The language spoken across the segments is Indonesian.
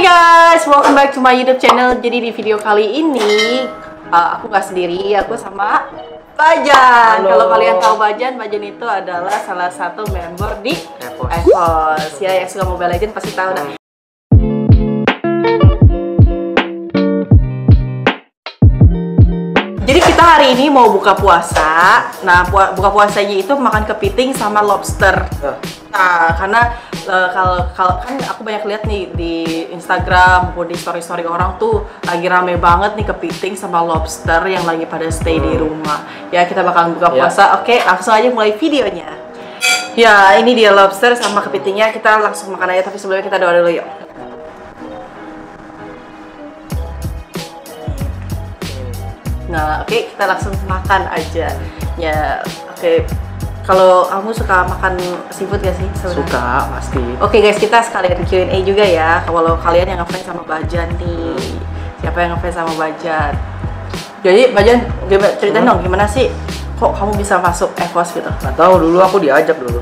Hai guys, welcome back to my YouTube channel. Jadi di video kali ini uh, aku nggak sendiri, aku sama Bajan. Kalau kalian tahu Bajan, Bajan itu adalah salah satu member di Evos. Ya, yang suka Mobile Legends pasti tahu dah. Hmm. Jadi kita hari ini mau buka puasa. Nah, buka puasanya itu makan kepiting sama lobster. Nah, Nah, karena eh, kalau kalau kan aku banyak lihat nih di Instagram maupun di story-story orang tuh lagi rame banget nih kepiting sama lobster yang lagi pada stay di Hmm. rumah. Ya, kita bakalan buka Ya. puasa. Oke, langsung aja mulai videonya. Ya, ini dia lobster sama kepitingnya. Kita langsung makan aja, tapi sebelumnya kita doa dulu yuk. Nah, oke kita langsung makan aja. Ya, oke. Kalau kamu suka makan seafood gak sih? sebenarnya? suka pasti. Oke guys, kita sekalian Q&A juga ya. Kalau kalian yang ngefans sama Bajan nih, siapa yang ngefans sama Bajan? Jadi Bajan, gimana, ceritain Hmm. dong gimana sih kok kamu bisa masuk Evos gitu? Nggak tahu dulu aku diajak dulu.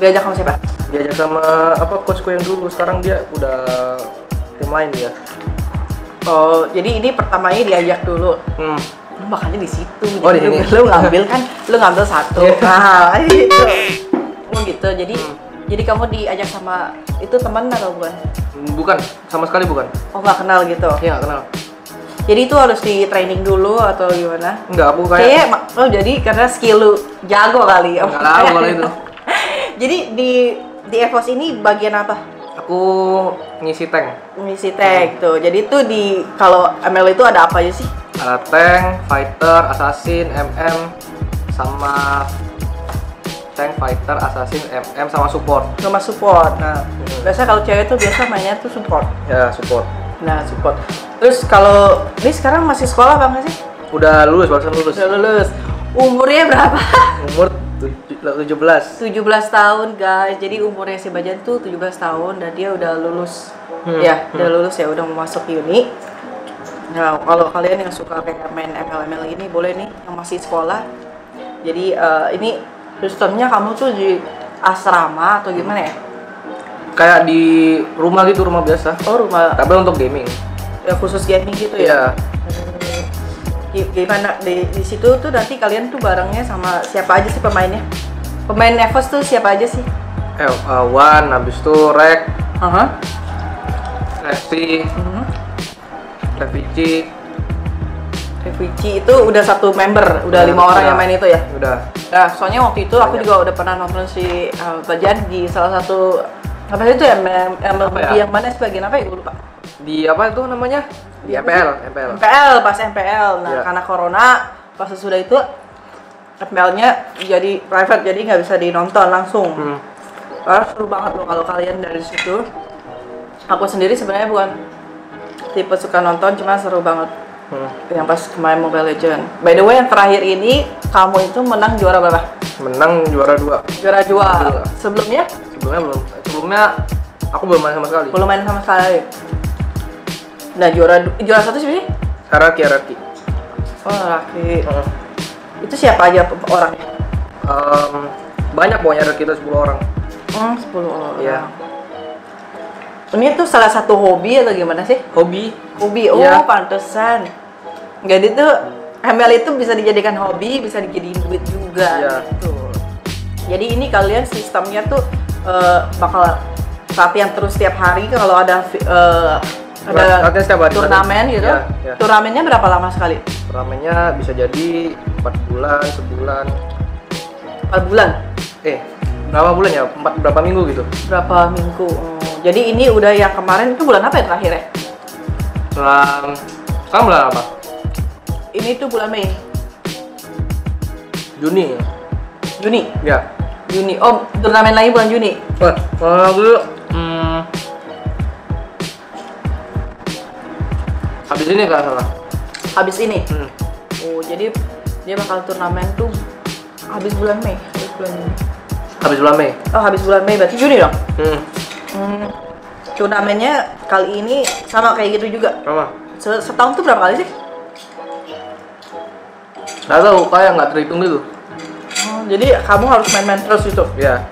Diajak sama siapa? Diajak sama apa coachku yang dulu. Sekarang dia udah tim lain dia. Oh, jadi ini pertamanya diajak dulu. Hmm. Makannya di situ. Oh, Jadi di lu, lu ngambil kan, lu ngambil satu. Iya. Nah, gitu. Oh gitu. Jadi Hmm. jadi kamu diajak sama itu teman atau bukan? Bukan, sama sekali bukan. Oh nggak kenal gitu. Iya, nggak kenal. Jadi itu harus di training dulu atau gimana? Enggak, aku Kayaknya kayak ma- oh jadi karena skill lu jago kali ya. Nggak tahu kalau itu. jadi di di Evos ini bagian apa? aku ngisi tank. Misi tag tuh. Jadi itu di kalau ML itu ada apa aja sih? Ada tank, fighter, assassin, MM, sama tank, fighter, assassin, MM, sama support. Sama support. Nah, Hmm. biasa kalau cewek tuh biasa mainnya tuh support. Ya, support. Nah, support. Terus kalau ini sekarang masih sekolah nggak sih? Udah lulus, barusan lulus. Udah lulus. Umurnya berapa? Umur 17. 17 tahun guys. Jadi umurnya si Bajan tuh 17 tahun dan dia udah lulus. Hmm, Ya, udah lulus ya, udah mau masuk uni. Nah, kalau kalian yang suka kayak main ML-ML ini boleh nih yang masih sekolah. Jadi eh, ini sistemnya kamu tuh di asrama atau gimana ya? Kayak di rumah gitu, rumah biasa. Oh, rumah Tapi untuk gaming. ya khusus gaming gitu ya? Iya. Gi- Gimana di, di situ tuh nanti kalian tuh barengnya sama siapa aja sih pemainnya? Pemain Evos tuh siapa aja sih? Eh, uh, One, habis itu Rek, Aha. Lesti, Mhm. Revici, Refugi itu udah satu member, udah lima orang udah. yang main itu ya? udah. Nah, soalnya waktu itu aku Banyak. juga udah pernah nonton si uh, Bajan di salah satu apa sih itu ya, MLB ya? yang mana sih bagian apa ya? Gue lupa. Di apa itu namanya? Di MPL, MPL. MPL, pas MPL. Nah, Iya. karena corona, pas sesudah itu MPL-nya jadi private, jadi nggak bisa dinonton langsung. Hmm. Karena seru banget loh kalau kalian dari situ. Aku sendiri sebenarnya bukan tipe suka nonton, cuma seru banget Hmm. yang pas kemarin Mobile Legend. By the way, yang terakhir ini kamu itu menang juara berapa? Menang juara dua. Juara. Dua. Sebelumnya Sebelumnya belum. Sebelumnya aku belum main sama sekali. belum main sama sekali. Nah juara juara satu siapa sih? Haraki, Haraki. Oh laki. Heeh. Itu siapa aja orangnya? Em, banyak pokoknya ada kita 10 orang. Hmm, 10 orang. Iya. Ini tuh salah satu hobi atau gimana sih? Hobi. Hobi. Oh, Iya. pantesan. Jadi tuh ML itu bisa dijadikan hobi, bisa dijadiin duit juga. Iya. Gitu. Jadi ini kalian sistemnya tuh eh, bakal latihan terus setiap hari kalau ada eh, ada Latihan setiap hari. turnamen gitu. Iya, iya. Turnamennya berapa lama sekali? Turnamennya bisa jadi 4 bulan, sebulan. 4 bulan. Eh, berapa bulan ya? Empat berapa minggu gitu? Berapa minggu? Oh, jadi ini udah yang kemarin itu bulan apa ya terakhir ya? Selang sekarang bulan apa? Ini tuh bulan Mei, Juni. Juni, Ya. Juni. Oh, turnamen lagi bulan Juni. Wah, kalau dulu habis ini nggak salah. Habis ini. Hmm. Oh, jadi dia bakal turnamen tuh habis bulan Mei, habis bulan Juni. Habis bulan Mei. Oh, habis bulan Mei berarti Juni dong. Hmm. Hmm. Turnamennya kali ini sama kayak gitu juga. Sama. Se- Setahun tuh berapa kali sih? Nggak tahu, kayak nggak terhitung gitu. Oh, jadi kamu harus main-main terus gitu. Ya.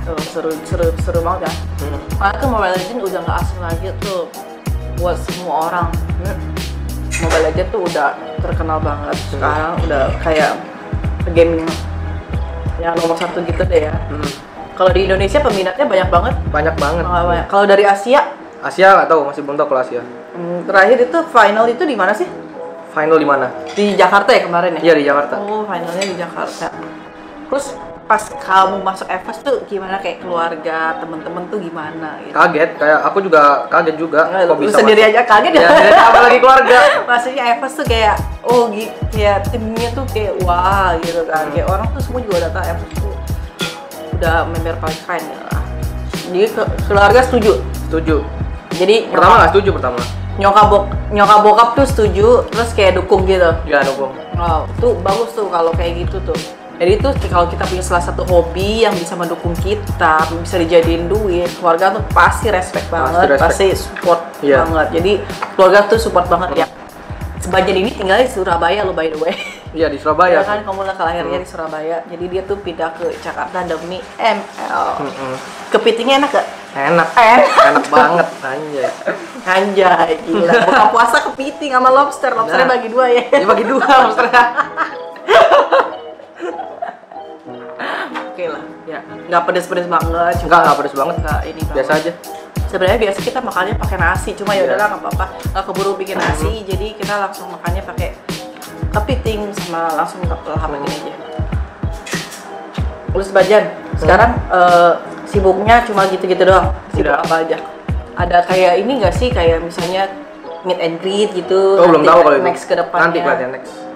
tuh seru seru seru banget ya Hmm. karena tuh Mobile Legends udah nggak asing lagi tuh buat semua orang Mobile Legends tuh udah terkenal banget sekarang udah kayak game yang nomor satu gitu deh ya Hmm. kalau di Indonesia peminatnya banyak banget Banyak banget. Kalau dari Asia Asia nggak tahu, masih belum tahu kalau Asia. hmm, terakhir itu final itu di mana sih Final di mana? di Jakarta ya kemarin ya Iya di Jakarta. Oh, finalnya di Jakarta. Terus pas kamu masuk EVOS tuh gimana kayak keluarga, temen-temen tuh gimana gitu? Kaget, kayak aku juga kaget juga. Kok bisa sendiri masuk. aja kaget ya? Ya, apalagi keluarga. Maksudnya EVOS tuh kayak oh gitu, kayak timnya tuh kayak wah gitu kan. Hmm. Kayak orang tuh semua juga udah tahu EVOS tuh udah member paling keren ya lah. Jadi ke- keluarga setuju. Setuju. Jadi Pertama nggak setuju pertama. nyokap bok nyokap bokap tuh setuju, terus kayak dukung gitu. Ya dukung. Wow, tuh bagus tuh kalau kayak gitu tuh. Jadi tuh kalau kita punya salah satu hobi yang bisa mendukung kita, bisa dijadiin duit, keluarga tuh pasti respect banget, respect. pasti support Iya. banget. Jadi keluarga tuh support banget ya. Sebagian ini tinggal di Surabaya lo by the way. Iya di Ya Surabaya. kan kamu lah kelahirnya di Surabaya. Jadi dia tuh pindah ke Jakarta demi ML. Mm-mm. Kepitingnya enak gak? Enak. Enak. Enak banget anjay. Anjay, gila. Buka puasa kepiting sama lobster. Lobsternya Nah. bagi dua ya. Ini bagi dua maksudnya. Nggak pedes-pedes banget. Enggak, enggak pedes banget. nggak ini banget. Biasa aja. Sebenarnya biasa kita makannya pakai nasi, cuma ya Iya. udahlah nggak apa-apa. Nggak keburu bikin nasi, jadi kita langsung makannya pakai kepiting sama langsung lahap Hmm. ini aja. Terus Bajan, sekarang eh, sibuknya cuma gitu-gitu doang. Sibuk Udah. apa aja? Ada kayak ini nggak sih, kayak misalnya meet and greet gitu? Oh, belum tahu kalau itu. Next ke depannya. Nanti pelatihan next.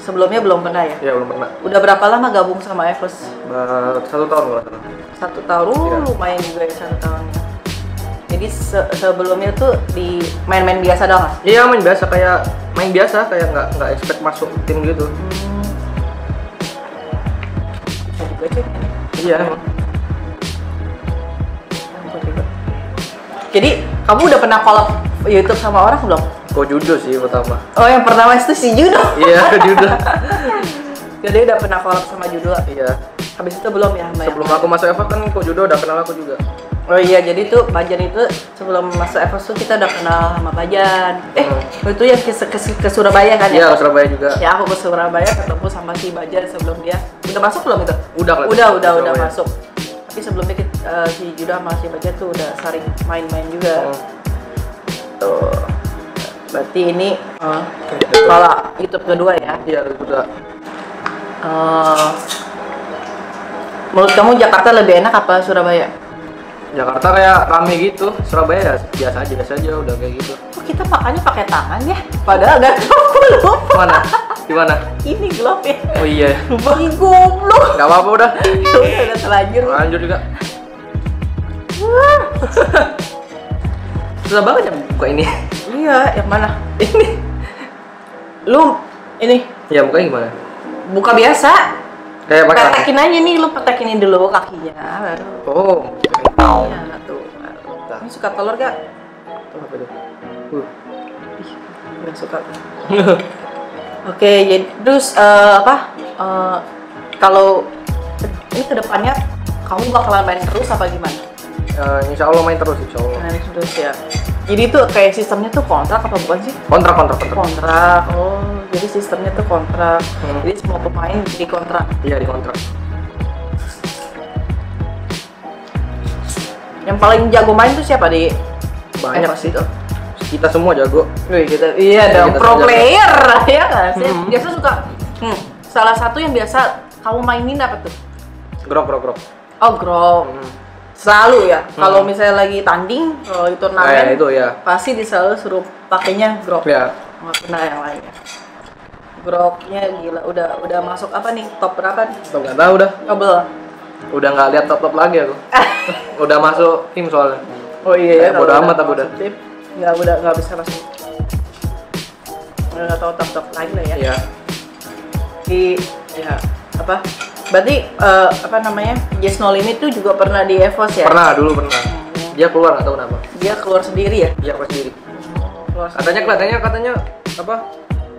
Iya. Sebelumnya belum pernah ya? Ya belum pernah. Udah berapa lama gabung sama Evos? Ba- Satu tahun kalau salah. Satu tahun, Iya. lumayan juga ya satu tahunnya. Jadi se- sebelumnya tuh di main-main biasa doang ah? Iya main biasa kayak main biasa kayak nggak nggak expect masuk tim gitu. Hmm. Bisa juga cuy. Iya emang. Jadi kamu udah pernah collab YouTube sama orang belum? Kok judo sih pertama. Oh yang pertama itu si Judo. Iya judo. Jadi udah pernah collab sama Judo. Iya. Habis itu belum ya? sama yang Sebelum aku masuk Eva kan kok judo udah kenal aku juga. Oh iya, jadi tuh Bajan itu sebelum masuk Evos tuh kita udah kenal sama Bajan. Eh, itu yang ke, ke, ke Surabaya kan Iya ya? ke Surabaya juga. Ya aku ke Surabaya ketemu sama si Bajan sebelum dia udah masuk belum itu? Udah. Udah, udah, udah Surabaya. masuk. Tapi sebelumnya kita, eh, si Judah sama si Bajan tuh udah sering main-main juga. Hmm. Tuh. Berarti ini eh, kalau YouTube kedua ya. Iya udah. Eh, menurut kamu Jakarta lebih enak apa Surabaya? Jakarta kayak rame gitu. Surabaya ya biasa aja biasa aja udah kayak gitu. Kok kita makannya pakai tangan ya? Padahal aku lupa. Mana? Di mana? Ini glove ya. Oh iya. Lupa. Ih, goblok. Gak apa-apa udah. Udah udah terlanjur. Lanjut juga. Susah banget ya buka ini. Iya, yang mana? Ini. Lu ini Ya bukanya gimana? buka biasa. Kayak pakai. Petekin aja nih, lu petekin dulu kakinya baru. Oh. Iya, tuh. Ini suka telur gak? Tuh, apa itu? Uh. Gak suka. Oke, jadi terus eh, apa? Eh, kalau ini ke depannya kamu bakalan main terus apa gimana? Eh, insya Allah main terus insya Allah. Main terus ya. Jadi tuh kayak sistemnya tuh kontrak apa bukan sih? Kontrak kontrak kontrak. Kontrak. Oh, jadi sistemnya tuh kontrak. Hmm. Jadi semua pemain jadi kontrak. Iya di kontrak. Yang paling jago main tuh siapa di Banyak sih. itu? Kita semua jago. Wih, gitu. Iya dong, Kita pro semua jago. player ya sih? Hmm. Biasa suka. Hmm, salah satu yang biasa kamu mainin apa tuh? Grok grok grok. Oh, grok. Hmm. Selalu ya. Kalau misalnya lagi tanding, kalau itu turnamen, Eh, itu ya. pasti di selalu suruh pakainya grok. Ya. Nggak pernah yang lainnya. Groknya gila, udah udah masuk apa nih? Top berapa nih? Top nggak tahu dah. Kabel. Udah nggak lihat top top lagi aku. udah masuk tim soalnya. Oh iya ya. Eh, bodo amat aku udah. tim, Nggak udah nggak bisa masuk. Udah nggak tahu top top lagi lah ya. Iya. Di ya apa? Berarti eh, apa namanya? Just No Limit tuh juga pernah di Evos ya? Pernah dulu pernah. Dia keluar tahu kenapa. Dia keluar sendiri ya? Dia keluar sendiri. Keluar Katanya katanya katanya apa?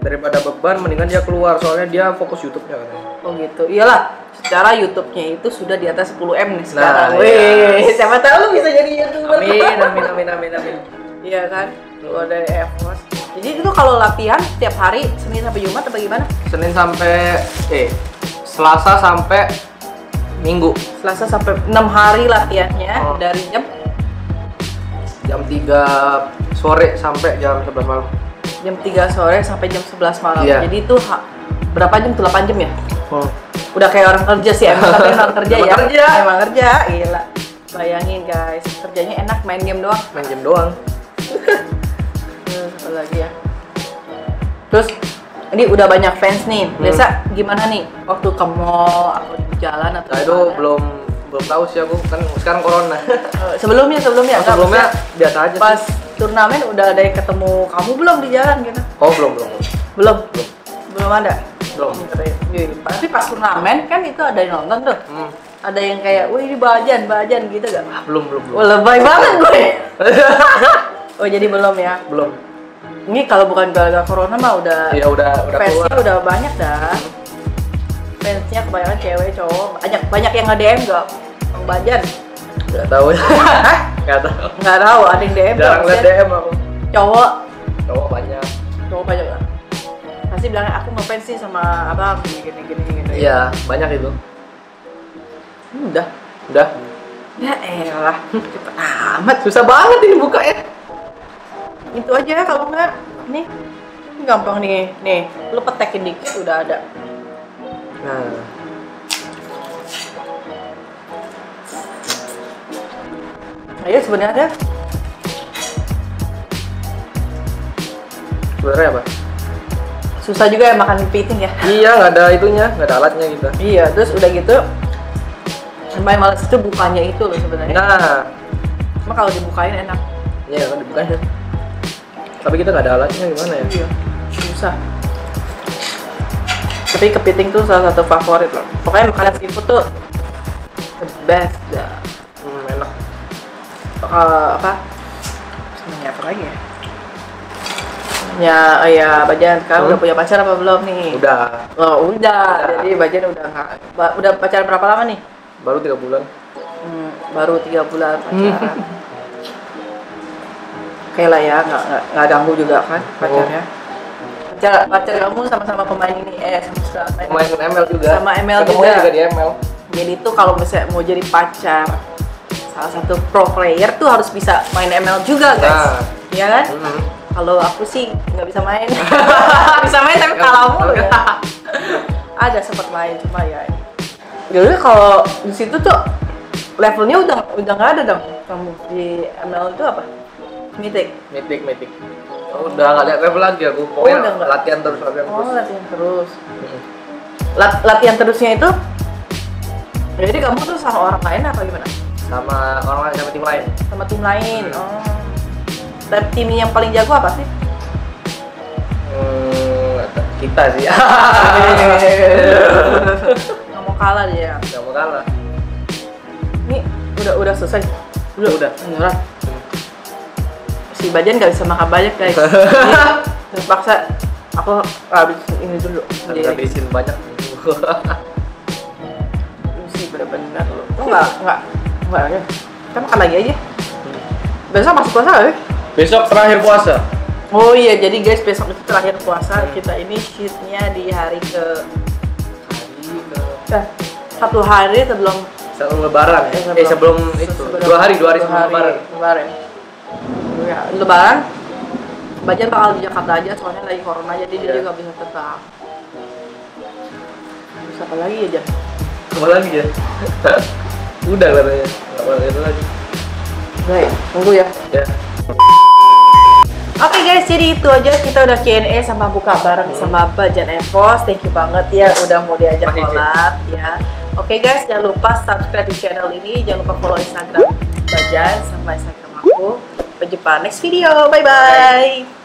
Daripada beban mendingan dia keluar soalnya dia fokus YouTube-nya katanya. Oh gitu. Iyalah, secara YouTube-nya itu sudah di atas 10 m nih sekarang. Nah, Wih, iya. siapa tahu lu bisa jadi youtuber. Amin, amin, amin, amin, amin. Iya kan? Keluar dari Evos. Jadi itu kalau latihan tiap hari Senin sampai Jumat apa gimana? Senin sampai eh Selasa sampai Minggu Selasa sampai 6 hari latihannya Oh. dari jam jam 3 sore sampai jam 11 malam. jam 3 sore sampai jam 11 malam. Iya. Jadi itu ha- berapa jam tuh? 8 jam ya? Oh. Udah kayak orang kerja sih emang tapi orang kerja Emang ya. kerja. Emang kerja, gila. Bayangin guys, kerjanya enak main game doang. Main game doang. Hmm, apa lagi ya? Terus ini udah banyak fans nih. Hmm. Biasa gimana nih waktu ke mall atau di jalan atau Nah belum belum tahu sih aku kan sekarang corona. Eh, sebelumnya sebelumnya Oh, enggak, sebelumnya maksudnya biasa aja sih. pas turnamen udah ada yang ketemu kamu belum di jalan gitu? Oh belum belum Belum. belum Belum ada. belum. Iya, Tapi pas turnamen kan itu ada yang nonton tuh. Hmm. Ada yang kayak, wih ini bajan, bajan gitu gak? Ah, belum belum belum. Wah lebay banget gue. oh jadi belum ya? belum. Ini kalau bukan gara-gara corona mah udah Iya udah udah fansnya keluar. udah banyak dah. Fansnya kebanyakan cewek, cowok, banyak banyak yang nge-DM gak? Bang Bajan? Nggak tahu. Nggak tahu. Nggak tahu, ada yang DM Jarang liat DM aku. Cowok, Cowok banyak. cowok banyak gak? Pasti bilangnya aku ngefans sih sama abang gini gini gini gini. Iya banyak itu. Hmm, Udah. Udah. Ya elah, cepet amat. Susah banget ini buka ya. Itu aja kalau enggak nih gampang nih. Nih, lu petekin dikit udah ada. Nah. Ayo sebenarnya Sebenarnya apa? susah juga ya makan kepiting ya. Iya nggak ada itunya, nggak ada alatnya kita. Iya, terus udah gitu yang paling males itu bukanya itu loh sebenarnya. Nah, Cuma kalau dibukain enak. iya kan dibuka ya. Tapi kita nggak ada alatnya gimana ya? Iya, susah. Tapi kepiting tuh salah satu favorit loh. Pokoknya makanan seafood tuh the best dah. Hmm, enak. Eh, apa? Ini apa lagi ya? Ya, oh ya, Bajan, kamu Hmm? udah punya pacar apa belum nih? Udah. Oh, udah. Udah. Jadi Bajan udah nggak, ba- udah pacaran berapa lama nih? Baru tiga bulan. Hmm, baru tiga bulan pacaran. Oke lah ya, nggak nggak ganggu juga kan pacarnya. Pacar pacar kamu sama-sama pemain ini eh sama-sama main. Main ML juga. Sama ML Ketemunya juga. juga di ML. Jadi tuh kalau misalnya mau jadi pacar salah satu pro player tuh harus bisa main ML juga guys. Nah. Iya kan? Hmm. Kalau aku sih nggak bisa main. bisa main tapi kalah mulu ya. Ada sempat main cuma ya. Jadi kalau di situ tuh levelnya udah udah nggak ada dong kamu di ML itu apa? Mythic. Mythic, mythic. Oh, udah nggak lihat level lagi aku. Pokoknya udah nggak. latihan terus, latihan Oh terus. latihan terus. Hmm. Lat- latihan terusnya itu. Jadi kamu tuh sama orang lain apa gimana? Sama orang lain, sama tim lain. Sama tim lain. Hmm. Oh. Dan tim yang paling jago apa sih? Hmm, kita sih. Nggak mau kalah dia. Nggak mau kalah. Ini udah udah selesai. Udah, udah. Beneran. Si Bajan nggak bisa makan banyak guys. Jadi, terpaksa aku habis ini dulu. Harus Jadi habisin banyak. ini sih bener-bener lu. Lu nggak nggak nggak ya. Kita makan lagi aja. Besok masih puasa nggak ya? Besok terakhir puasa. Oh iya, jadi guys besok itu terakhir puasa kita ini shootnya di hari ke Hari ke eh, satu hari sebelum sebelum lebaran. Eh sebelum itu. sebelum- Dua hari, dua hari sebelum lebaran. Lebaran. Ya, lebaran. Bajan bakal di Jakarta aja soalnya lagi corona jadi dia Iya. juga bisa terbang. Terus apa lagi Jan? Apa lagi ya? Udah katanya. Nggak boleh itu lagi. Udah ya, tunggu ya. Ya. Oke guys, jadi itu aja kita udah Q&A sama buka bareng sama Bajan Evos. Thank you banget ya udah mau diajak collab ya. Oke guys, jangan lupa subscribe di channel ini, jangan lupa follow Instagram Bajan sama Instagram aku. Jumpa next video. Bye bye.